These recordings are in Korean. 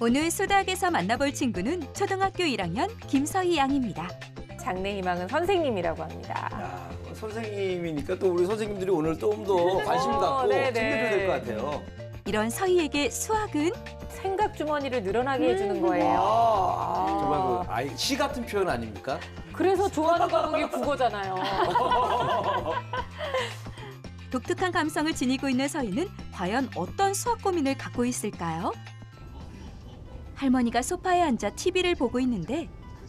오늘 수다학에서 만나볼 친구는 초등학교 1학년 김서희 양입니다. 장래 희망은 선생님이라고 합니다. 야, 선생님이니까 또 우리 선생님들이 오늘 좀 더 관심 갖고 네네. 챙겨줘야 될 것 같아요. 이런 서희에게 수학은 생각 주머니를 늘어나게 해주는 거예요. 아. 정말 그 아이 시 같은 표현 아닙니까? 그래서 좋아하는 과목이 국어잖아요. 독특한 감성을 지니고 있는 서희는 과연 어떤 수학 고민을 갖고 있을까요? 할머니가 소파에 앉아 TV를 보고 있는데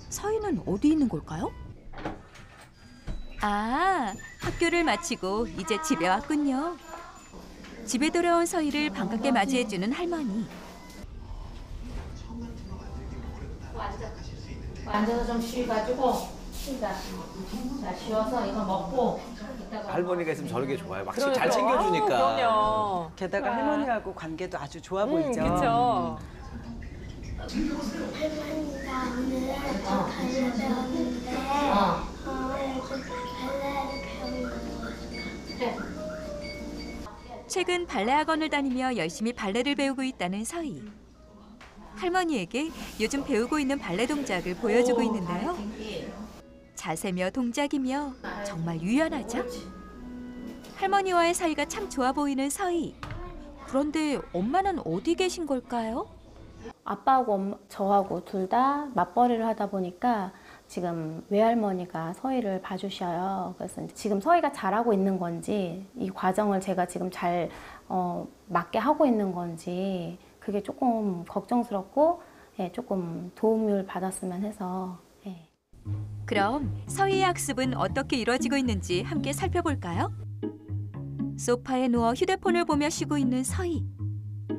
서희는 어디 있는 걸까요? 아, 학교를 마치고 이제 집에 왔군요. 집에 돌아온 서희를 반갑게 맞이해주는 할머니. 앉아서 좀 쉬가지고 쉬자. 자 쉬어서 이거 먹고 이따가 할머니가 있으면 저렇게 좋아요. 막잘 그러니까. 챙겨주니까. 아우, 그럼요. 게다가 아. 할머니하고 관계도 아주 좋아 음, 보이죠. 그렇죠. 할머니가 오늘 저 발레 배웠는데 어. 어, 이렇게 발레를 배운 거 그래. 최근 발레 학원을 다니며 열심히 발레를 배우고 있다는 서희. 할머니에게 요즘 배우고 있는 발레 동작을 보여주고 있는데요. 자세며 동작이며 정말 유연하죠? 할머니와의 사이가 참 좋아 보이는 서희. 그런데 엄마는 어디 계신 걸까요? 아빠하고 엄마- 저하고 둘 다 맞벌이를 하다 보니까 지금 외할머니가 서희를 봐주셔요. 그래서 지금 서희가 잘하고 있는 건지 이 과정을 제가 지금 잘 어, 맞게 하고 있는 건지 그게 조금 걱정스럽고 예, 조금 도움을 받았으면 해서 예. 그럼 서희의 학습은 어떻게 이루어지고 있는지 함께 살펴볼까요? 소파에 누워 휴대폰을 보며 쉬고 있는 서희.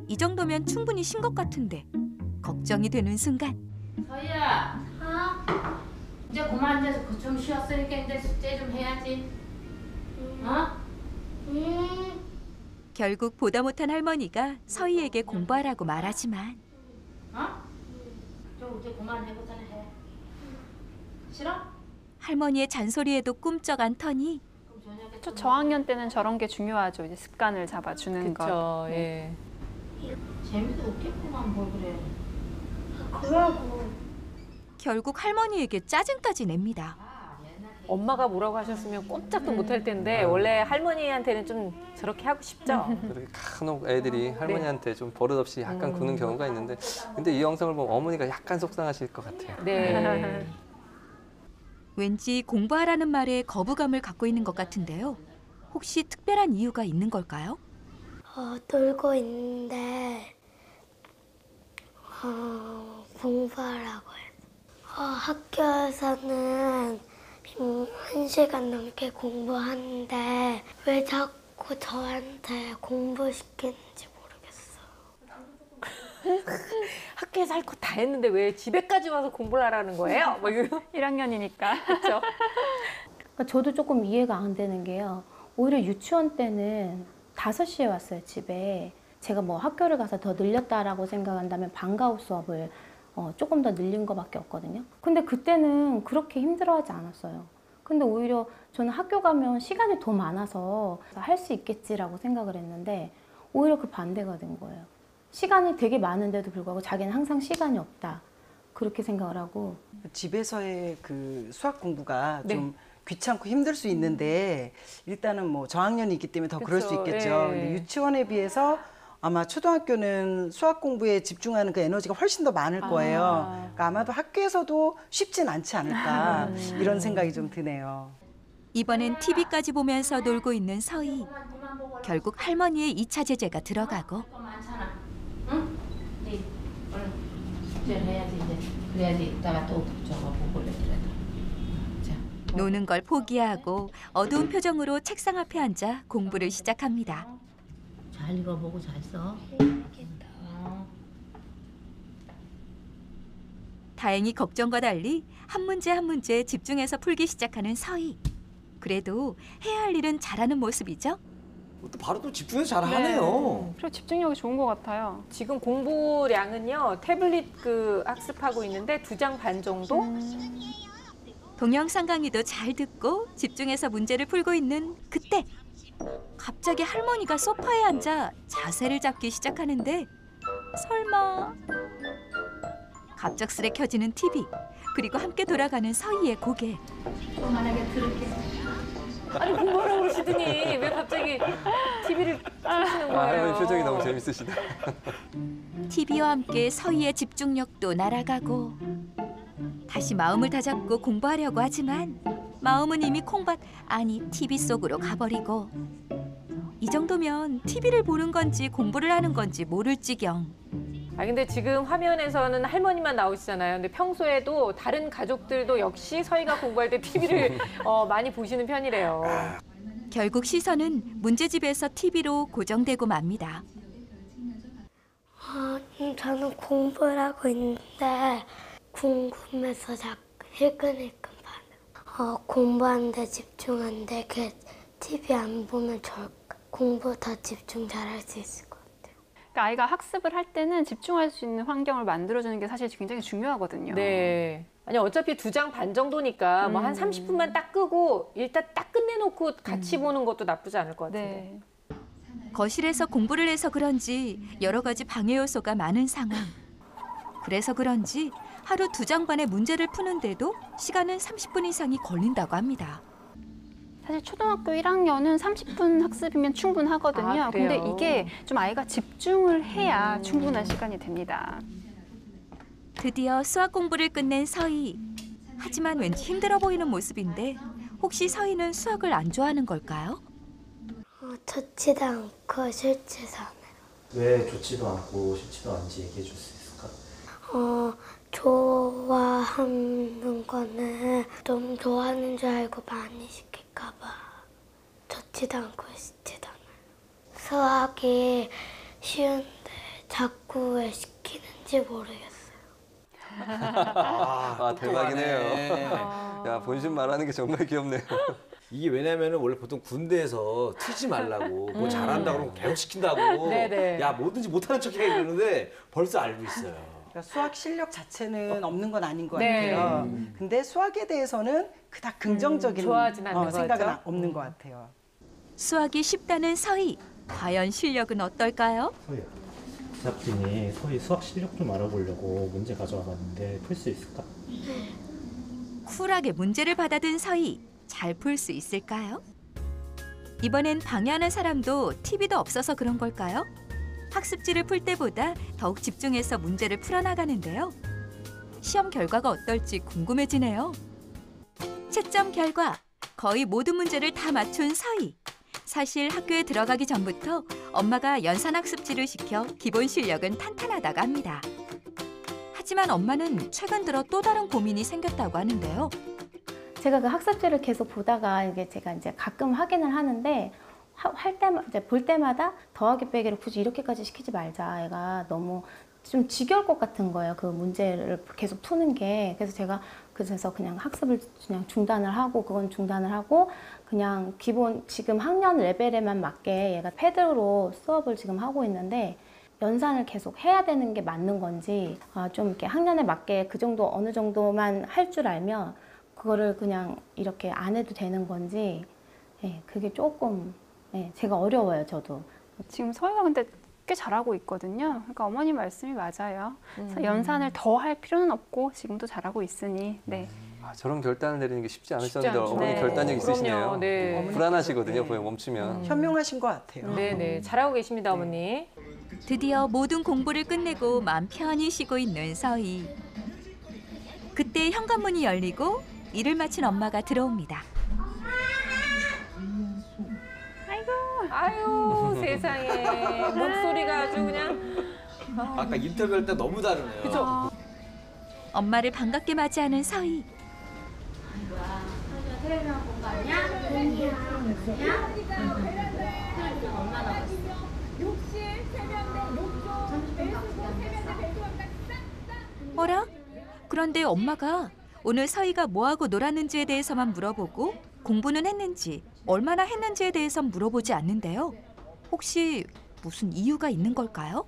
이 정도면 충분히 쉰 것 같은데 걱정이 되는 순간 서희야. 이제 그만 앉아서 그좀 쉬었으니까 이제 숙제 좀 해야지. 어? 음, 결국 보다 못한 할머니가 서희에게 공부하라고 말하지만 어? 좀 이제 그만 해보자나 해. 싫어? 할머니의 잔소리에도 꿈쩍 않더니 그럼 저녁에 초또 저학년 때는 저런 게 중요하죠. 이제 습관을 잡아주는 것. 그렇죠. 예. 재미도 없겠구만 뭘 그래. 그러고 결국 할머니에게 짜증까지 냅니다. 엄마가 뭐라고 하셨으면 꼼짝도 못할 텐데 원래 할머니한테는 좀 저렇게 하고 싶죠. 그렇게 간혹 애들이 할머니한테 좀 버릇없이 약간 음. 구는 경우가 있는데 근데 이 영상을 보면 어머니가 약간 속상하실 것 같아요. 네. 왠지 공부하라는 말에 거부감을 갖고 있는 것 같은데요. 혹시 특별한 이유가 있는 걸까요? 어, 놀고 있는데 어, 공부하라고 해서 어, 학교에서는 음, 한 시간 넘게 공부하는데 왜 자꾸 저한테 공부시키는지 모르겠어요. 학교에서 할 거 다 했는데 왜 집에까지 와서 공부를 하라는 거예요? 뭐 이거 1학년이니까. 그렇죠. 그러니까 저도 조금 이해가 안 되는 게요. 오히려 유치원 때는 5시에 왔어요, 집에. 제가 뭐 학교를 가서 더 늘렸다라고 생각한다면 방과 후 수업을 어, 조금 더 늘린 것밖에 없거든요. 근데 그때는 그렇게 힘들어하지 않았어요. 근데 오히려 저는 학교 가면 시간이 더 많아서 할 수 있겠지라고 생각을 했는데 오히려 그 반대가 된 거예요. 시간이 되게 많은데도 불구하고 자기는 항상 시간이 없다. 그렇게 생각을 하고 집에서의 그 수학 공부가 네. 좀 귀찮고 힘들 수 있는데 일단은 뭐 저학년이기 때문에 더 그럴 수 그쵸, 있겠죠. 예. 근데 유치원에 비해서 아마 초등학교는 수학 공부에 집중하는 그 에너지가 훨씬 더 많을 거예요. 아. 그러니까 아마도 학교에서도 쉽진 않지 않을까 음. 이런 생각이 좀 드네요. 이번엔 TV까지 보면서 놀고 있는 서희. 결국 할머니의 2차 제재가 들어가고 거 많잖아. 응? 네 얼른 숙제를 해야지 이제. 그래야지 이따가 또 저거 보고 그래도. 자. 노는 걸 포기하고 어두운 표정으로 책상 앞에 앉아 공부를 시작합니다. 잘 읽어보고 잘 써. 어. 다행히 걱정과 달리 한 문제 한 문제 집중해서 풀기 시작하는 서희. 그래도 해야 할 일은 잘하는 모습이죠. 또 바로 또 집중해서 잘 하네요. 그리고 집중력이 좋은 것 같아요. 지금 공부량은요 태블릿 그 학습하고 있는데 두 장 반 정도. 동영상 강의도 잘 듣고 집중해서 문제를 풀고 있는 그때 갑자기 할머니가 소파에 앉아 자세를 잡기 시작하는데 설마 갑작스레 켜지는 TV 그리고 함께 돌아가는 서희의 고개 아니 공부하라고 그러시더니 왜 갑자기 TV를 켜시는 거예요? 아, 할머니 표정이 너무 재밌으시다. TV와 함께 서희의 집중력도 날아가고 다시 마음을 다잡고 공부하려고 하지만 마음은 이미 콩밭 아니 TV 속으로 가버리고 이 정도면 TV를 보는 건지 공부를 하는 건지 모를 지경 아 근데 지금 화면에서는 할머니만 나오시잖아요. 근데 평소에도 다른 가족들도 역시 서희가 공부할 때 TV를 어, 많이 보시는 편이래요. 결국 시선은 문제집에서 TV로 고정되고 맙니다. 어, 음, 저는 공부를 하고 있는데 궁금해서 자꾸 봐요. 어, 공부하는데 집중하는데 그 TV 안 보면 저 공부 더 집중 잘할 수 있을 것 같아요. 그러니까 아이가 학습을 할 때는 집중할 수 있는 환경을 만들어주는 게 사실 굉장히 중요하거든요. 네. 아니 어차피 두 장 반 정도니까 뭐한 30분만 딱 끄고 일단 딱 끝내놓고 같이 보는 것도 나쁘지 않을 것 같은데. 네. 거실에서 공부를 해서 그런지 여러 가지 방해 요소가 많은 상황. 그래서 그런지 하루 두 장반의 문제를 푸는데도 시간은 30분 이상이 걸린다고 합니다. 사실 초등학교 1학년은 30분 학습이면 충분하거든요. 아, 근데? 이게 좀 아이가 집중을 해야 충분한 시간이 됩니다. 드디어 수학 공부를 끝낸 서희. 하지만 왠지 힘들어 보이는 모습인데 혹시 서희는 수학을 안 좋아하는 걸까요? 어, 좋지도 않고 싫지도 않아요. 왜 좋지도 않고 싫지도 않은지 얘기해 줄 수 있을까? 어, 좋아하는 거는 좀 좋아하는 줄 알고 많이 시킬까봐 좋지도 않고 싫지도 않아요. 수학이 쉬운데 자꾸 왜 시키는지 모르겠어요. 아, 대박이네요. 야, 본심 말하는 게 정말 귀엽네요. 이게 왜냐면은 원래 보통 군대에서 튀지 말라고 뭐 잘한다 그러면 계속 시킨다고 음. 네네. 야 뭐든지 못하는 척해 그러는데 벌써 알고 있어요. 그러니까 수학 실력 자체는 없는 건 아닌 것 네. 같아요. 근데 수학에 대해서는 그닥 긍정적인 음, 좋아하진 않는 어, 것 생각은 같죠? 없는 것 같아요. 수학이 쉽다는 서희. 과연 실력은 어떨까요? 서희야. 제작진이 서희 수학 실력 좀 알아보려고 문제 가져와 봤는데 풀 수 있을까? 쿨하게 문제를 받아든 서희. 잘 풀 수 있을까요? 이번엔 방해하는 사람도 TV도 없어서 그런 걸까요? 학습지를 풀 때보다 더욱 집중해서 문제를 풀어나가는데요. 시험 결과가 어떨지 궁금해지네요. 채점 결과 거의 모든 문제를 다 맞춘 서희. 사실 학교에 들어가기 전부터 엄마가 연산학습지를 시켜 기본 실력은 탄탄하다고 합니다. 하지만 엄마는 최근 들어 또 다른 고민이 생겼다고 하는데요. 제가 그 학습지를 계속 보다가 이게 제가 이제 가끔 확인을 하는데 하- 할 때마 이제 볼 때마다 더하기 빼기를 굳이 이렇게까지 시키지 말자. 애가 너무 좀 지겨울 것 같은 거예요. 그 문제를 계속 푸는 게. 그래서 제가 그래서 그냥 학습을 그냥 중단을 하고 그건 중단을 하고 그냥 기본 지금 학년 레벨에만 맞게 얘가 패드로 수업을 지금 하고 있는데 연산을 계속 해야 되는 게 맞는 건지 아, 좀 이렇게 학년에 맞게 그 정도 어느 정도만 할 줄 알면 그거를 그냥 이렇게 안 해도 되는 건지 예, 그게 조금 예, 제가 어려워요 저도 지금 서희가 근데 꽤 잘하고 있거든요. 그러니까 어머니 말씀이 맞아요. 그래서 연산을 더 할 필요는 없고 지금도 잘하고 있으니 네. 아, 저런 결단을 내리는 게 쉽지 않으셨는데 않죠. 어머니 네. 결단력 있으시네요. 그럼요. 네. 불안하시거든요. 네. 보면 멈추면. 현명하신 것 같아요. 네네 잘하고 계십니다 어머니. 드디어 모든 공부를 끝내고 마음 편히 쉬고 있는 서희. 그때 현관문이 열리고 일을 마친 엄마가 들어옵니다. 아유 세상에 목소리가 아주 그냥 아까 인터뷰할 때 너무 다르네요. 그죠? 엄마를 반갑게 맞이하는 서희. 어라? 그런데 엄마가 오늘 서희가 뭐하고 놀았는지에 대해서만 물어보고 공부는 했는지 얼마나 했는지에 대해선 물어보지 않는데요. 혹시 무슨 이유가 있는 걸까요?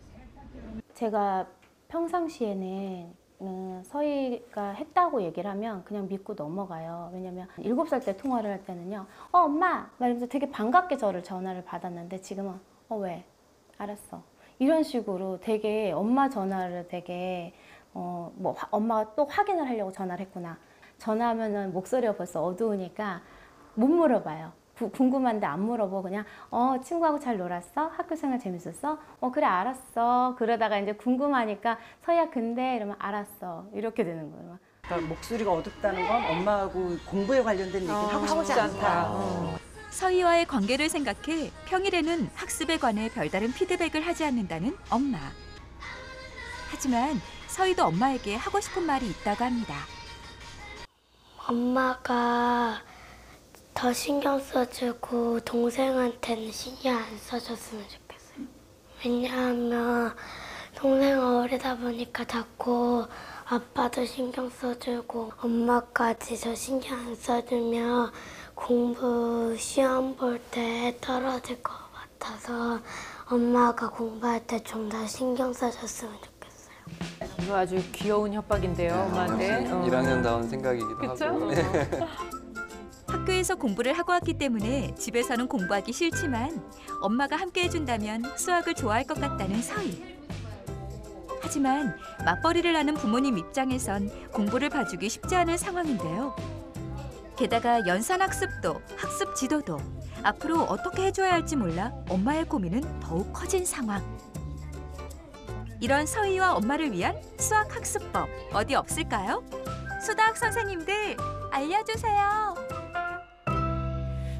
제가 평상시에는 음, 서희가 했다고 얘기를 하면 그냥 믿고 넘어가요. 왜냐면 일곱 살 때 통화를 할 때는요. 어, 엄마! 막 이러면서 되게 반갑게 저를 전화를 받았는데 지금은 어, 왜? 알았어. 이런 식으로 되게 엄마 전화를 되게 어, 뭐 화- 엄마가 또 확인을 하려고 전화를 했구나. 전화하면은 목소리가 벌써 어두우니까 못 물어봐요. 구- 궁금한데 안 물어보고 그냥 어 친구하고 잘 놀았어? 학교 생활 재밌었어? 어 그래 알았어. 그러다가 이제 궁금하니까 서희야 근데 이러면 알았어. 이렇게 되는 거예요. 그러니까 목소리가 어둡다는 건 엄마하고 공부에 관련된 얘기를 하고 싶지 않다. 서희와의 관계를 생각해 평일에는 학습에 관해 별다른 피드백을 하지 않는다는 엄마. 하지만 서희도 엄마에게 하고 싶은 말이 있다고 합니다. 엄마가 더 신경 써주고 동생한테는 신경 안 써줬으면 좋겠어요. 왜냐하면 동생은 어리다 보니까 자꾸 아빠도 신경 써주고 엄마까지 저 신경 안 써주면 공부 시험 볼 때 떨어질 것 같아서 엄마가 공부할 때 좀 더 신경 써줬으면 좋겠어요. 이거 아주 귀여운 협박인데요, 엄마한테. 어. 1학년다운 생각이기도 그쵸? 하고. 어. 학교에서 공부를 하고 왔기 때문에 집에서는 공부하기 싫지만 엄마가 함께 해준다면 수학을 좋아할 것 같다는 서희. 하지만 맞벌이를 하는 부모님 입장에선 공부를 봐주기 쉽지 않은 상황인데요. 게다가 연산 학습도, 학습 지도도 앞으로 어떻게 해줘야 할지 몰라 엄마의 고민은 더욱 커진 상황. 이런 서희와 엄마를 위한 수학 학습법 어디 없을까요? 수다학 선생님들 알려주세요.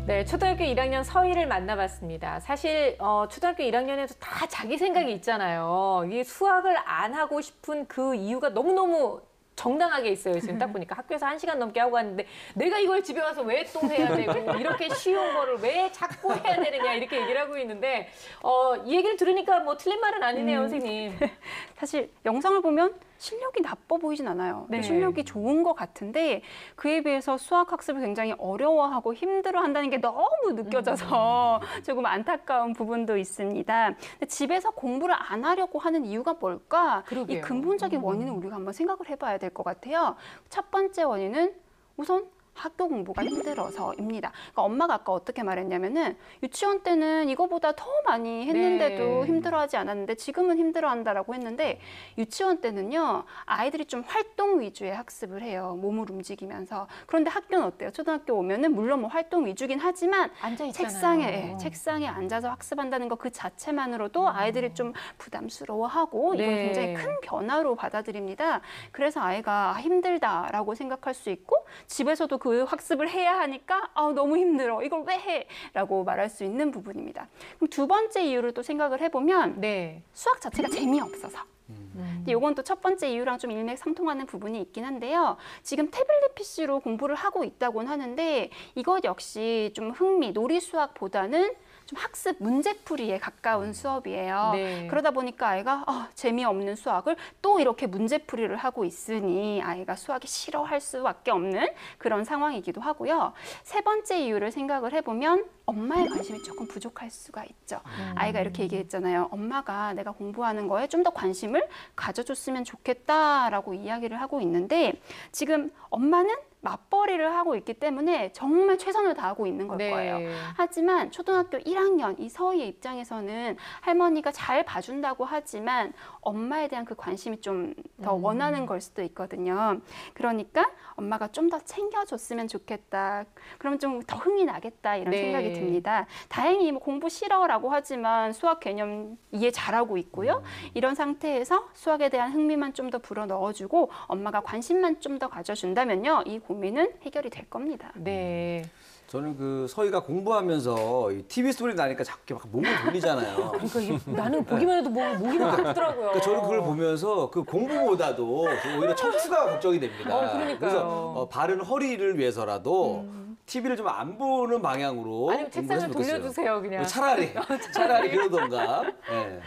네, 초등학교 1학년 서희를 만나봤습니다. 사실 어, 초등학교 1학년에도 다 자기 생각이 있잖아요. 이 수학을 안 하고 싶은 그 이유가 너무너무 정당하게 있어요. 지금 딱 보니까 학교에서 한 시간 넘게 하고 왔는데 내가 이걸 집에 와서 왜 또 해야 되고 이렇게 쉬운 거를 왜 자꾸 해야 되느냐 이렇게 얘기를 하고 있는데 어, 이 얘기를 들으니까 뭐 틀린 말은 아니네요, 선생님. 사실 영상을 보면 실력이 나빠 보이진 않아요. 네. 실력이 좋은 것 같은데 그에 비해서 수학 학습을 굉장히 어려워하고 힘들어한다는 게 너무 느껴져서 조금 안타까운 부분도 있습니다. 집에서 공부를 안 하려고 하는 이유가 뭘까? 그러게요. 이 근본적인 원인을 우리가 한번 생각을 해봐야 될 것 같아요. 첫 번째 원인은 우선 학교 공부가 힘들어서입니다. 그러니까 엄마가 아까 어떻게 말했냐면은 유치원 때는 이거보다 더 많이 했는데도 네. 힘들어하지 않았는데 지금은 힘들어한다라고 했는데 유치원 때는요 아이들이 좀 활동 위주의 학습을 해요 몸을 움직이면서 그런데 학교는 어때요 초등학교 오면은 물론 뭐 활동 위주긴 하지만. 책상에 예, 책상에 앉아서 학습한다는 거 그 자체만으로도 아이들이 좀 부담스러워하고 이건 네. 굉장히 큰 변화로 받아들입니다. 그래서 아이가 아, 힘들다라고 생각할 수 있고 집에서도 그 학습을 해야 하니까 아, 너무 힘들어 이걸 왜 해?라고 말할 수 있는 부분입니다. 그럼 두 번째 이유를 또 생각을 해보면 네. 수학 자체가 재미없어서. 근데 요건 또 첫 번째 이유랑 좀 일맥상통하는 부분이 있긴 한데요. 지금 태블릿 PC로 공부를 하고 있다곤 하는데 이것 역시 좀 흥미, 놀이 수학보다는 좀 학습 문제풀이에 가까운 수업이에요. 네. 그러다 보니까 아이가 아, 재미없는 수학을 또 이렇게 문제풀이를 하고 있으니 아이가 수학이 싫어할 수밖에 없는 그런 상황이기도 하고요. 세 번째 이유를 생각을 해보면 엄마의 관심이 조금 부족할 수가 있죠. 아이가 이렇게 얘기했잖아요. 엄마가 내가 공부하는 거에 좀 더 관심을 가져줬으면 좋겠다라고 이야기를 하고 있는데 지금 엄마는 맞벌이를 하고 있기 때문에 정말 최선을 다하고 있는 걸 네. 거예요. 하지만 초등학교 1학년 이 서희의 입장에서는 할머니가 잘 봐준다고 하지만 엄마에 대한 그 관심이 좀더 음. 원하는 걸 수도 있거든요. 그러니까 엄마가 좀 더 챙겨줬으면 좋겠다. 그러면 좀더 흥이 나겠다 이런 네. 생각이 듭니다. 다행히 뭐 공부 싫어라고 하지만 수학 개념 이해 잘하고 있고요. 이런 상태에서 수학에 대한 흥미만 좀 더 불어 넣어주고 엄마가 관심만 좀 더 가져준다면요 이 고민은 해결이 될 겁니다. 네. 저는 그 서희가 공부하면서 이 TV 소리 나니까 자꾸 막 몸을 돌리잖아요. 그러니까 이- 나는 보기만 해도 목, 목이 막 아프더라고요. 그러니까 저는 그걸 보면서 그 공부보다도 그 오히려 척추가 걱정이 됩니다. 어, 그러니까요. 음. 래서 어, 바른 허리를 위해서라도 TV를 좀 안 보는 방향으로 아니면 책상을. 돌려주세요, 그냥. 차라리 차라리 그러던가. 예.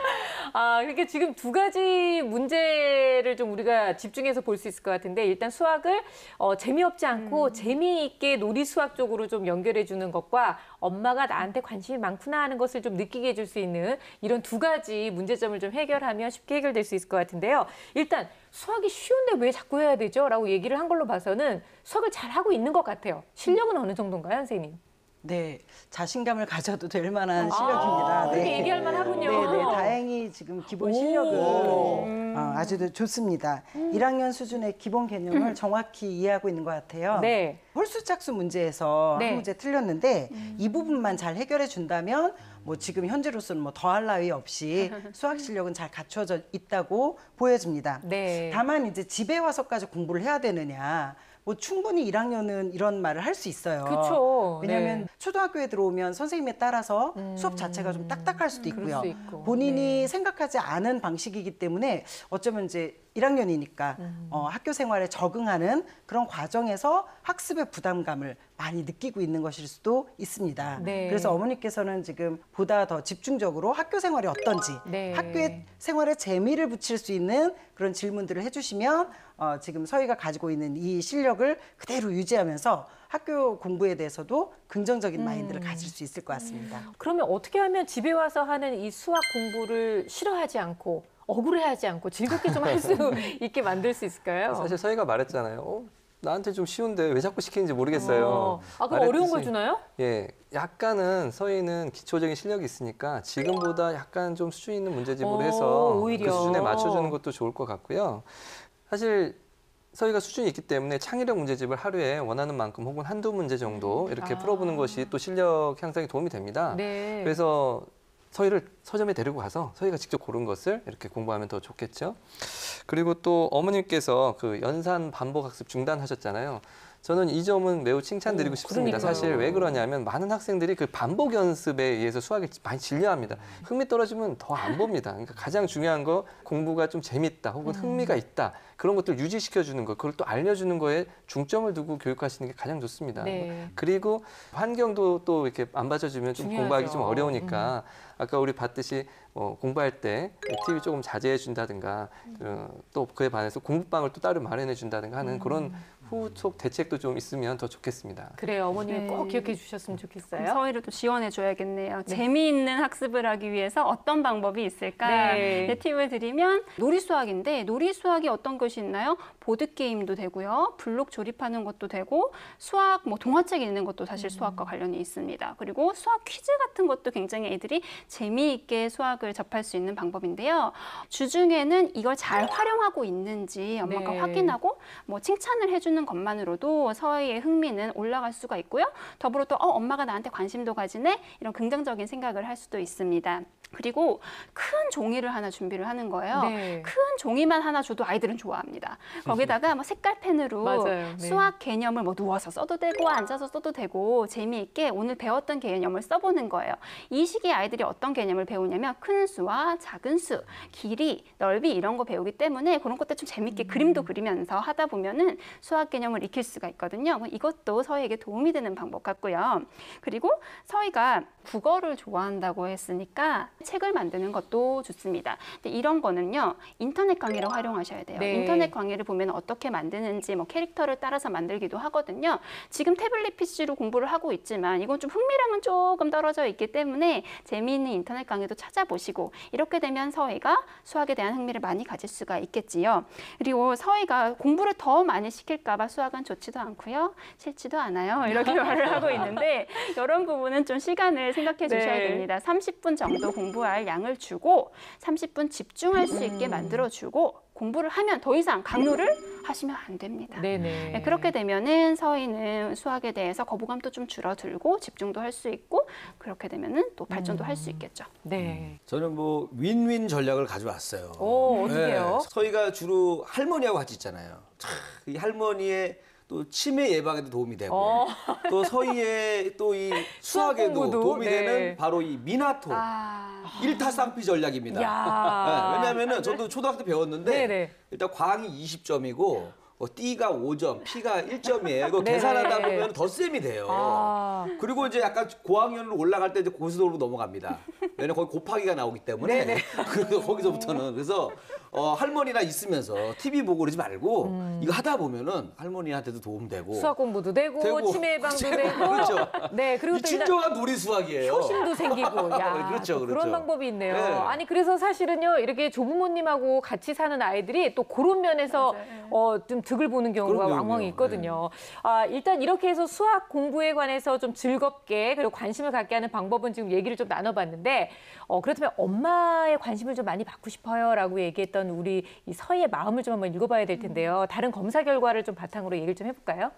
아, 그러니까 지금 두 가지 문제를 좀 우리가 집중해서 볼 수 있을 것 같은데 일단 수학을 어, 재미없지 않고 음. 재미있게 놀이 수학 쪽으로 좀 연결해 주는 것과 엄마가 나한테 관심이 많구나 하는 것을 좀 느끼게 해줄 수 있는 이런 두 가지 문제점을 좀 해결하면 쉽게 해결될 수 있을 것 같은데요. 일단 수학이 쉬운데 왜 자꾸 해야 되죠? 라고 얘기를 한 걸로 봐서는 수학을 잘 하고 있는 것 같아요. 실력은 어느 정도인가요, 선생님? 네, 자신감을 가져도 될 만한 아, 실력입니다. 그렇게 네. 얘기할 만하군요. 네, 네, 다행히 지금 기본 실력은 어, 아주 좋습니다. 1학년 수준의 기본 개념을 정확히 이해하고 있는 것 같아요. 네. 홀수 짝수 문제에서 네. 한 문제 틀렸는데 이 부분만 잘 해결해 준다면 뭐 지금 현재로서는 뭐 더할 나위 없이 수학 실력은 잘 갖춰져 있다고 보여집니다. 네. 다만 이제 집에 와서까지 공부를 해야 되느냐. 뭐 충분히 1학년은 이런 말을 할 수 있어요. 그쵸. 왜냐하면 네. 음. 초등학교에 들어오면 선생님에 따라서 수업 자체가 좀 딱딱할 수도 있고요. 수 있고. 본인이 생각하지 않은 방식이기 때문에 어쩌면 이제 1학년이니까 음. 어, 학교 생활에 적응하는 그런 과정에서 학습의 부담감을 많이 느끼고 있는 것일 수도 있습니다. 네. 그래서 어머니께서는 지금 보다 더 집중적으로 학교 생활이 어떤지 네. 학교의 생활에 재미를 붙일 수 있는 그런 질문들을 해주시면 어, 지금 서희가 가지고 있는 이 실력을 그대로 유지하면서 학교 공부에 대해서도 긍정적인 마인드를 가질 수 있을 것 같습니다. 그러면 어떻게 하면 집에 와서 하는 이 수학 공부를 싫어하지 않고 억울해하지 않고 즐겁게 좀 할 수 있게 만들 수 있을까요? 사실 서희가 말했잖아요. 어, 나한테 좀 쉬운데 왜 자꾸 시키는지 모르겠어요. 어. 아, 그럼 어려운 걸 주나요? 예, 약간은 서희는 기초적인 실력이 있으니까 지금보다 약간 좀 수준 있는 문제집으로 오, 해서 오히려. 그 수준에 맞춰주는 것도 좋을 것 같고요. 사실 서희가 수준이 있기 때문에 창의력 문제집을 하루에 원하는 만큼 혹은 한두 문제 정도 이렇게 아. 풀어보는 것이 또 실력 향상에 도움이 됩니다. 네. 그래서 서희를 서점에 데리고 가서 서희가 직접 고른 것을 이렇게 공부하면 더 좋겠죠. 그리고 또 어머님께서 그 연산 반복 학습 중단하셨잖아요. 저는 이 점은 매우 칭찬드리고 오, 싶습니다. 그러니까요. 사실 왜 그러냐면 많은 학생들이 그 반복 연습에 의해서 수학을 많이 질려합니다. 흥미 떨어지면 더 안 봅니다. 그러니까 가장 중요한 거 공부가 좀 재밌다 혹은 음. 흥미가 있다 그런 것들 유지시켜 주는 거 그걸 또 알려주는 거에 중점을 두고 교육하시는 게 가장 좋습니다. 네. 그리고 환경도 또 이렇게 안 받쳐주면 좀 중요하죠. 음. 공부하기 좀 어려우니까 아까 우리 봤듯이 어, 공부할 때 TV 조금 자제해 준다든가 어, 또 그에 반해서 공부방을 또 따로 마련해 준다든가 하는 음. 그런 후속 대책도 좀 있으면 더 좋겠습니다. 그래요. 어머님이 네. 꼭 기억해 주셨으면 좋겠어요. 서희를 또 지원해 줘야겠네요. 재미있는 학습을 하기 위해서 어떤 방법이 있을까? 네. 네. 팁을 드리면 놀이 수학인데 놀이 수학이 어떤 것이 있나요? 보드 게임도 되고요. 블록 조립하는 것도 되고 수학 뭐 동화책 읽는 것도 사실 수학과 관련이 있습니다. 그리고 수학 퀴즈 같은 것도 굉장히 애들이 재미있게 수학을 접할 수 있는 방법인데요. 주중에는 이걸 잘 활용하고 있는지 엄마가 네. 확인하고 뭐 칭찬을 해주는 것만으로도 서희의 흥미는 올라갈 수가 있고요. 더불어 또 어, 엄마가 나한테 관심도 가지네 이런 긍정적인 생각을 할 수도 있습니다. 그리고 큰 종이를 하나 준비를 하는 거예요. 네. 큰 종이만 하나 줘도 아이들은 좋아합니다. 거기다가 뭐 색깔 펜으로 맞아요. 네. 수학 개념을 뭐 누워서 써도 되고 앉아서 써도 되고 재미있게 오늘 배웠던 개념을 써보는 거예요. 이 시기에 아이들이 어떤 개념을 배우냐면 큰 수와 작은 수, 길이, 넓이 이런 거 배우기 때문에 그런 것들 좀 재미있게 그림도 그리면서 하다 보면은 수학 개념을 익힐 수가 있거든요. 뭐 이것도 서희에게 도움이 되는 방법 같고요. 그리고 서희가 국어를 좋아한다고 했으니까 책을 만드는 것도 좋습니다. 근데 이런 거는요 인터넷 강의를 활용하셔야 돼요. 네. 인터넷 강의를 보면 어떻게 만드는지 뭐 캐릭터를 따라서 만들기도 하거든요. 지금 태블릿 PC로 공부를 하고 있지만 이건 좀 흥미랑은 조금 떨어져 있기 때문에 재미있는 인터넷 강의도 찾아보시고 이렇게 되면 서희가 수학에 대한 흥미를 많이 가질 수가 있겠지요. 그리고 서희가 공부를 더 많이 시킬까봐 수학은 좋지도 않고요, 싫지도 않아요. 이렇게 말을 하고 있는데 이런 부분은 좀 시간을 생각해 주셔야 네. 됩니다. 30분 정도 공부 할 양을 주고 30분 집중할 수 음. 있게 만들어 주고 공부를 하면 더 이상 강요를 하시면 안 됩니다. 네네. 네, 그렇게 되면은 서희는 수학에 대해서 거부감도 좀 줄어들고 집중도 할 수 있고 그렇게 되면은 또 발전도 할수 있겠죠. 네. 저는 뭐 윈윈 전략을 가져왔어요. 오, 어떡해요? 네, 서희가 주로 할머니하고 같이 있잖아요. 참, 이 할머니의 또 치매 예방에도 도움이 되고 어. 또 서희의 또 이 수학 수학에도 공부도, 도움이 네. 되는 바로 이 미나토 아, 일타쌍피 전략입니다. 야. 네, 왜냐하면은 저도 초등학교 때 배웠는데 네네. 일단 과항이 20점이고 어, D가 5점, P가 1점이에요. 이거 네. 계산하다 보면 덧셈이 돼요. 아. 그리고 이제 약간 고학년으로 올라갈 때 이제 고수도로 넘어갑니다. 왜냐면 거기 곱하기가 나오기 때문에. 그래서 거기서부터는 그래서 어, 할머니나 있으면서 TV 보고 그러지 말고 이거 하다 보면은 할머니한테도 도움 되고 음. 수학 공부도 되고, 되고, 치매 예방도 되고. 그렇죠. 네, 그리고 이 또 일단 진정한 놀이 수학이에요. 효심도 생기고. 야, 그렇죠, 또 그렇죠. 그런 방법이 있네요. 네. 아니 그래서 사실은요 이렇게 조부모님하고 같이 사는 아이들이 또 그런 면에서 어, 좀 득을 보는 경우가 그럼요, 그럼요. 있거든요. 아, 일단 이렇게 해서 수학 공부에 관해서 좀 즐겁게 그리고 관심을 갖게 하는 방법은 지금 얘기를 좀 나눠봤는데 어, 그렇다면 엄마의 관심을 좀 많이 받고 싶어요라고 얘기했던 우리 이 서희의 마음을 좀 한번 읽어봐야 될 텐데요. 다른 검사 결과를 좀 바탕으로 얘기를 좀 해볼까요?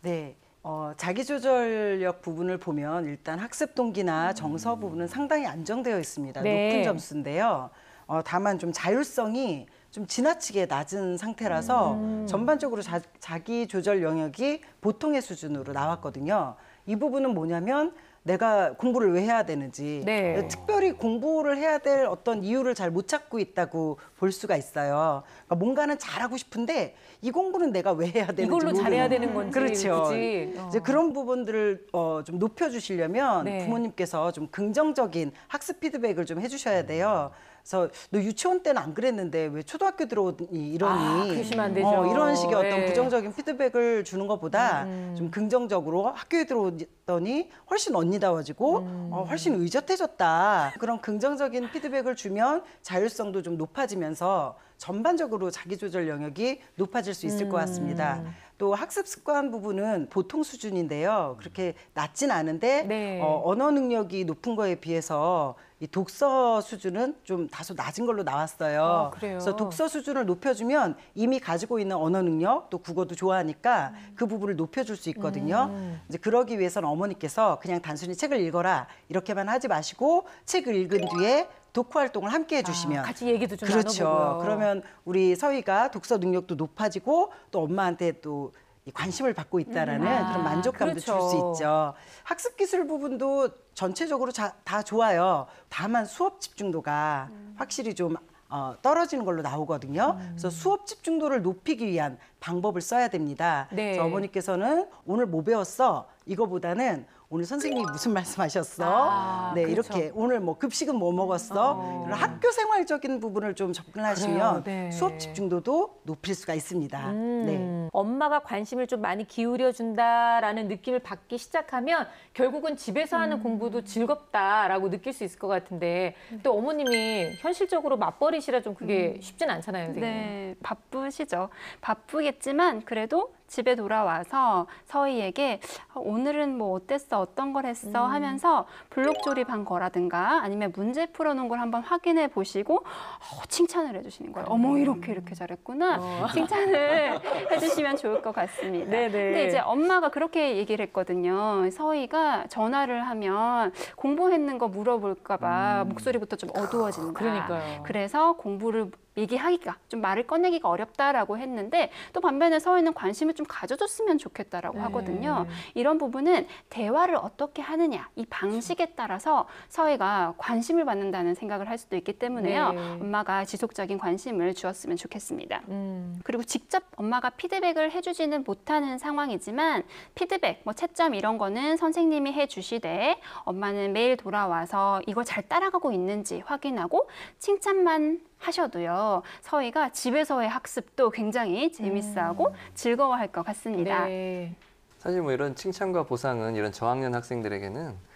네. 어, 자기조절력 부분을 보면 일단 학습 동기나 정서 부분은 상당히 안정되어 있습니다. 네. 높은 점수인데요. 어, 다만 좀 자율성이 좀 지나치게 낮은 상태라서 전반적으로 자, 자기 조절 영역이 보통의 수준으로 나왔거든요. 이 부분은 뭐냐면 내가 공부를 왜 해야 되는지 네. 특별히 공부를 해야 될 어떤 이유를 잘 못 찾고 있다고 볼 수가 있어요. 그러니까 뭔가는 잘하고 싶은데 이 공부는 내가 왜 해야 되는지 이걸로 잘해야 모르는 되는 건지 그렇죠. 어. 이제 그런 부분들을 어, 좀 높여주시려면 네. 부모님께서 좀 긍정적인 학습 피드백을 좀 해주셔야 돼요. 그래서 너 유치원 때는 안 그랬는데 왜 초등학교 들어오니 이러니 아, 그러시면 안 되죠. 어, 이런 식의 어떤 네. 음. 부정적인 피드백을 주는 것보다 좀 긍정적으로 학교에 들어오더니 훨씬 언니다워지고 음. 어, 훨씬 의젓해졌다 그런 긍정적인 피드백을 주면 자율성도 좀 높아지면서 전반적으로 자기조절 영역이 높아질 수 있을 것 같습니다. 음. 또 학습 습관 부분은 보통 수준인데요. 그렇게 낮진 않은데 네. 어, 언어 능력이 높은 거에 비해서 이 독서 수준은 좀 다소 낮은 걸로 나왔어요. 아? 그래서 독서 수준을 높여주면 이미 가지고 있는 언어 능력 또 국어도 좋아하니까 그 부분을 높여줄 수 있거든요. 음. 이제 그러기 위해서는 어머니께서 그냥 단순히 책을 읽어라 이렇게만 하지 마시고 책을 읽은 뒤에 독후 활동을 함께 해주시면 아, 같이 얘기도 좀 그렇죠. 나눠보고요. 그러면 우리 서희가 독서 능력도 높아지고 또 엄마한테 또이 관심을 받고 있다라는 아, 그런 만족감도 줄수 그렇죠. 있죠. 학습 기술 부분도 전체적으로 자- 다 좋아요. 다만 수업 집중도가 음. 확실히 좀 어, 떨어지는 걸로 나오거든요. 그래서 수업 집중도를 높이기 위한 방법을 써야 됩니다. 네. 그래서 어머니께서는 오늘 뭐 배웠어? 이거보다는 오늘 선생님이 무슨 말씀하셨어? 아, 네, 그렇죠. 이렇게 오늘 뭐 급식은 뭐 먹었어? 어. 이런 학교 생활적인 부분을 좀 접근하시면 네. 수업 집중도도 높일 수가 있습니다. 음, 네. 엄마가 관심을 좀 많이 기울여 준다라는 느낌을 받기 시작하면 결국은 집에서 하는 음. 공부도 즐겁다라고 느낄 수 있을 것 같은데 또 어머님이 현실적으로 맞벌이시라 좀 그게 음. 쉽진 않잖아요, 선생님. 네, 바쁘시죠. 바쁘겠지만 그래도 집에 돌아와서 서희에게 어, 오늘은 뭐 어땠어, 어떤 걸 했어 하면서 블록 조립한 거라든가 아니면 문제 풀어놓은 걸 한번 확인해 보시고 어, 칭찬을 해주시는 거예요. 어머 이렇게 이렇게 잘했구나. 칭찬을 해주시면 좋을 것 같습니다. 네네. 근데 이제 엄마가 그렇게 얘기를 했거든요. 서희가 전화를 하면 공부했는 거 물어볼까봐 목소리부터 좀 어두워진다. 그러니까요. 그래서 공부를 얘기하기가 좀 말을 꺼내기가 어렵다라고 했는데 또 반면에 서희는 관심을 좀 가져줬으면 좋겠다라고 네. 하거든요. 이런 부분은 대화를 어떻게 하느냐 이 방식에 따라서 서희가 관심을 받는다는 생각을 할 수도 있기 때문에요. 네. 엄마가 지속적인 관심을 주었으면 좋겠습니다. 음. 그리고 직접 엄마가 피드백을 해주지는 못하는 상황이지만 피드백, 뭐 채점 이런 거는 선생님이 해주시되 엄마는 매일 돌아와서 이걸 잘 따라가고 있는지 확인하고 칭찬만 하셔도요. 서희가 집에서의 학습도 굉장히 재밌어하고 즐거워할 것 같습니다. 네. 사실 뭐 이런 칭찬과 보상은 이런 저학년 학생들에게는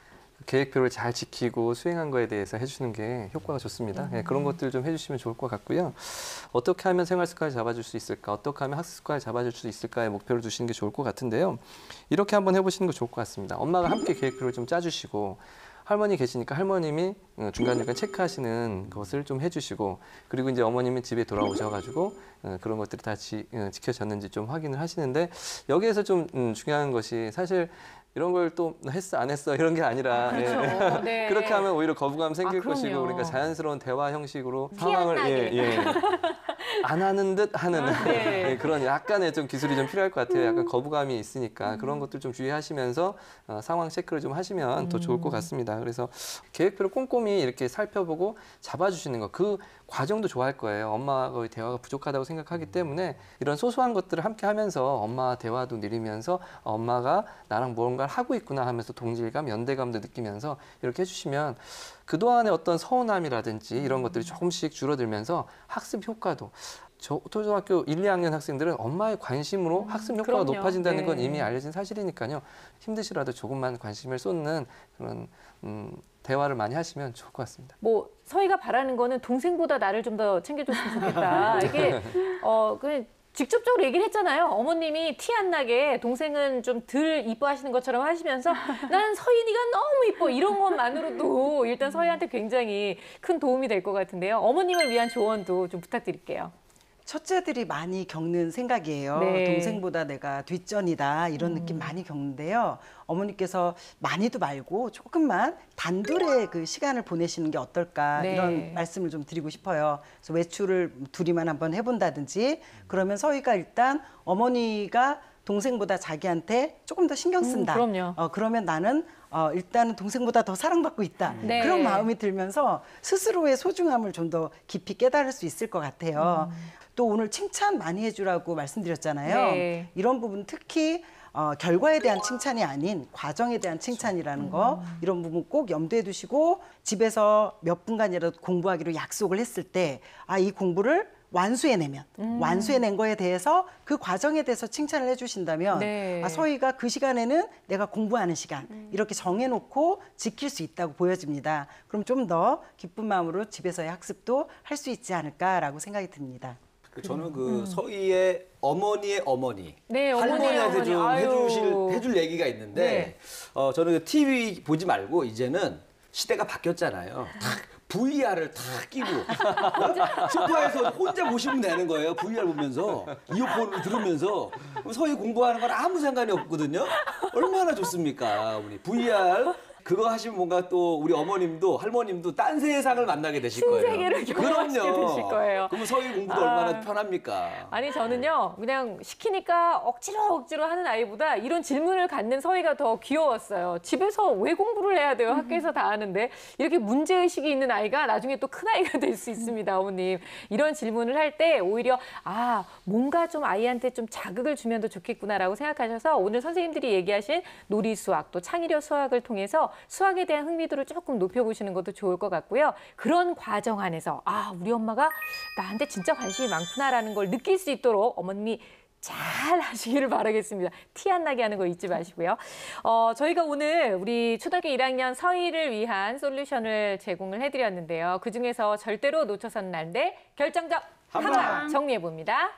계획표를 잘 지키고 수행한 거에 대해서 해주는 게 효과가 좋습니다. 예, 그런 것들 좀 해주시면 좋을 것 같고요. 어떻게 하면 생활 습관을 잡아줄 수 있을까? 어떻게 하면 학습 습관을 잡아줄 수 있을까의 목표를 두시는 게 좋을 것 같은데요. 이렇게 한번 해보시는 거 좋을 것 같습니다. 엄마가 함께 계획표를 좀 짜주시고 할머니 계시니까 할머님이 어, 중간중간 체크하시는 것을 좀 해주시고 그리고 이제 어머님이 집에 돌아오셔가지고 어, 그런 것들이 다 지, 어, 지켜졌는지 좀 확인을 하시는데 여기에서 좀 음, 중요한 것이 사실 이런 걸 또 했어 안 했어 이런 게 아니라 그렇죠. 예. 네. 그렇게 하면 오히려 거부감 생길 아. 것이고 그러니까 자연스러운 대화 형식으로 상황을. 예, 예. 안 하는 듯 하는 네. 예, 그런 약간의 좀 기술이 좀 필요할 것 같아요. 음. 약간 거부감이 있으니까 그런 것들 좀 주의하시면서 어, 상황 체크를 좀 하시면 더 좋을 것 음. 같습니다. 그래서 계획표를 꼼꼼히 이렇게 살펴보고 잡아주시는 거 그 과정도 좋아할 거예요. 엄마하고의 대화가 부족하다고 생각하기 때문에 이런 소소한 것들을 함께 하면서 엄마와 대화도 늘리면서 엄마가 나랑 뭔가 를 하고 있구나 하면서 동질감, 연대감도 느끼면서 이렇게 해주시면 그동안의 어떤 서운함이라든지 이런 것들이 조금씩 줄어들면서 학습 효과도 저 초등학교 1, 2학년 학생들은 엄마의 관심으로 학습 효과가 그럼요. 높아진다는 건 네. 이미 알려진 사실이니까요. 힘드시라도 조금만 관심을 쏟는 그런 음, 대화를 많이 하시면 좋을 것 같습니다. 뭐 서희가 바라는 거는 동생보다 나를 좀 더 챙겨줬으면 좋겠다. 이게 어 그냥 직접적으로 얘기를 했잖아요. 어머님이 티 안 나게 동생은 좀 덜 이뻐하시는 것처럼 하시면서 난 서인이가 너무 이뻐 이런 것만으로도 일단 서희한테 굉장히 큰 도움이 될 것 같은데요. 어머님을 위한 조언도 좀 부탁드릴게요. 첫째들이 많이 겪는 생각이에요. 네. 동생보다 내가 뒷전이다 이런 음. 느낌 많이 겪는데요. 어머니께서 많이도 말고 조금만 단둘의 그 시간을 보내시는 게 어떨까 네. 이런 말씀을 좀 드리고 싶어요. 그래서 외출을 둘이만 한번 해본다든지 그러면 서희가 일단 어머니가 동생보다 자기한테 조금 더 신경 쓴다. 음, 그럼요. 어, 그러면 나는 어, 일단은 동생보다 더 사랑받고 있다. 네. 그런 마음이 들면서 스스로의 소중함을 좀 더 깊이 깨달을 수 있을 것 같아요. 또 오늘 칭찬 많이 해주라고 말씀드렸잖아요. 네. 이런 부분 특히 어, 결과에 대한 칭찬이 아닌 과정에 대한 칭찬이라는 거 이런 부분 꼭 염두에 두시고 집에서 몇 분간이라도 공부하기로 약속을 했을 때 아 이 공부를 완수해내면 완수해낸 거에 대해서 그 과정에 대해서 칭찬을 해주신다면 네. 아, 서희가 그 시간에는 내가 공부하는 시간 이렇게 정해놓고 지킬 수 있다고 보여집니다. 그럼 좀 더 기쁜 마음으로 집에서의 학습도 할 수 있지 않을까라고 생각이 듭니다. 그 저는 그 서희의 어머니의 어머니, 네, 할머니한테 좀 어머니. 아유. 해주실 해줄 얘기가 있는데 네. 어, 저는 그 TV 보지 말고 이제는 시대가 바뀌었잖아요. 탁 VR을 탁 끼고 어? 소파에서 혼자 보시면 되는 거예요. VR 보면서 이어폰을 들으면서 서희 공부하는 건 아무 상관이 없거든요. 얼마나 좋습니까, 우리 VR. 그거 하시면 뭔가 또 우리 어머님도 할머님도 딴 세상을 만나게 되실 거예요. 신세계를 경험하시게 되실 거예요. 그러면 서희 공부도 아. 얼마나 편합니까? 아니 저는요 그냥 시키니까 억지로 억지로 하는 아이보다 이런 질문을 갖는 서희가 더 귀여웠어요. 집에서 왜 공부를 해야 돼요? 학교에서 다 하는데 이렇게 문제 의식이 있는 아이가 나중에 또 큰 아이가 될 수 있습니다, 어머님. 이런 질문을 할 때 오히려 아 뭔가 좀 아이한테 좀 자극을 주면 더 좋겠구나라고 생각하셔서 오늘 선생님들이 얘기하신 놀이 수학 또 창의력 수학을 통해서 수학에 대한 흥미도를 조금 높여보시는 것도 좋을 것 같고요. 그런 과정 안에서 아 우리 엄마가 나한테 진짜 관심이 많구나라는 걸 느낄 수 있도록 어머님이 잘 하시기를 바라겠습니다. 티 안 나게 하는 거 잊지 마시고요. 어, 저희가 오늘 우리 초등학교 1학년 서희를 위한 솔루션을 제공을 해드렸는데요. 그중에서 절대로 놓쳐서는 안 돼 결정적 한 한방 방. 정리해 봅니다.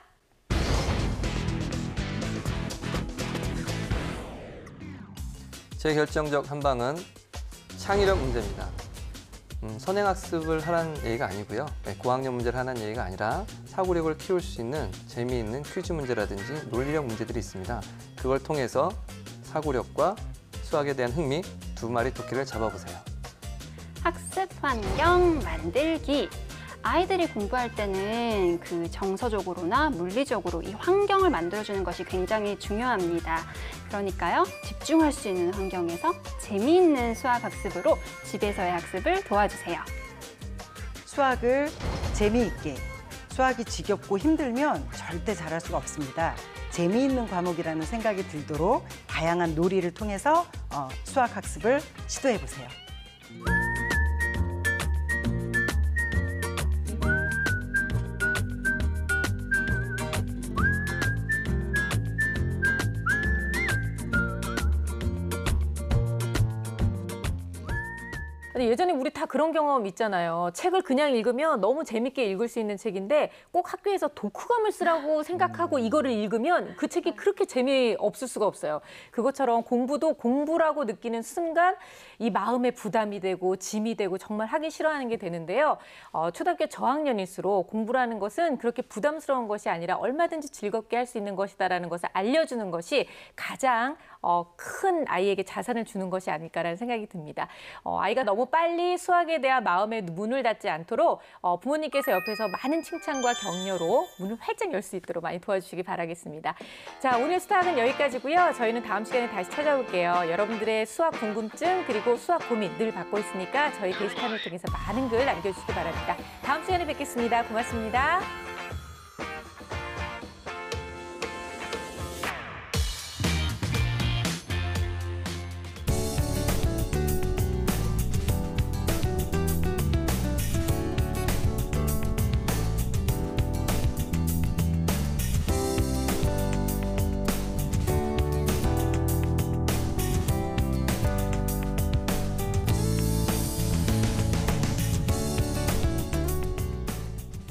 제 결정적 한 방은 창의력 문제입니다. 음, 선행학습을 하라는 얘기가 아니고요. 네, 고학년 문제를 하는 얘기가 아니라 사고력을 키울 수 있는 재미있는 퀴즈 문제라든지 논리력 문제들이 있습니다. 그걸 통해서 사고력과 수학에 대한 흥미 두 마리 토끼를 잡아보세요. 학습 환경 만들기. 아이들이 공부할 때는 그 정서적으로나 물리적으로 이 환경을 만들어주는 것이 굉장히 중요합니다. 그러니까요, 집중할 수 있는 환경에서 재미있는 수학 학습으로 집에서의 학습을 도와주세요. 수학을 재미있게 수학이 지겹고 힘들면 절대 잘할 수가 없습니다. 재미있는 과목이라는 생각이 들도록 다양한 놀이를 통해서 어, 수학 학습을 시도해 보세요. 예전에 우리 다 그런 경험 있잖아요. 책을 그냥 읽으면 너무 재밌게 읽을 수 있는 책인데 꼭 학교에서 독후감을 쓰라고 생각하고 이거를 읽으면 그 책이 그렇게 재미없을 수가 없어요. 그것처럼 공부도 공부라고 느끼는 순간 이 마음에 부담이 되고 짐이 되고 정말 하기 싫어하는 게 되는데요. 어, 초등학교 저학년일수록 공부라는 것은 그렇게 부담스러운 것이 아니라 얼마든지 즐겁게 할 수 있는 것이다라는 것을 알려주는 것이 가장 어, 큰 아이에게 자산을 주는 것이 아닐까라는 생각이 듭니다. 어, 아이가 너무 빨리 수학에 대한 마음의 문을 닫지 않도록 어, 부모님께서 옆에서 많은 칭찬과 격려로 문을 활짝 열 수 있도록 많이 도와주시기 바라겠습니다. 자, 오늘 수학은 여기까지고요. 저희는 다음 시간에 다시 찾아올게요. 여러분들의 수학 궁금증 그리고 수학 고민 늘 받고 있으니까 저희 게시판을 통해서 많은 글 남겨주시기 바랍니다. 다음 시간에 뵙겠습니다. 고맙습니다.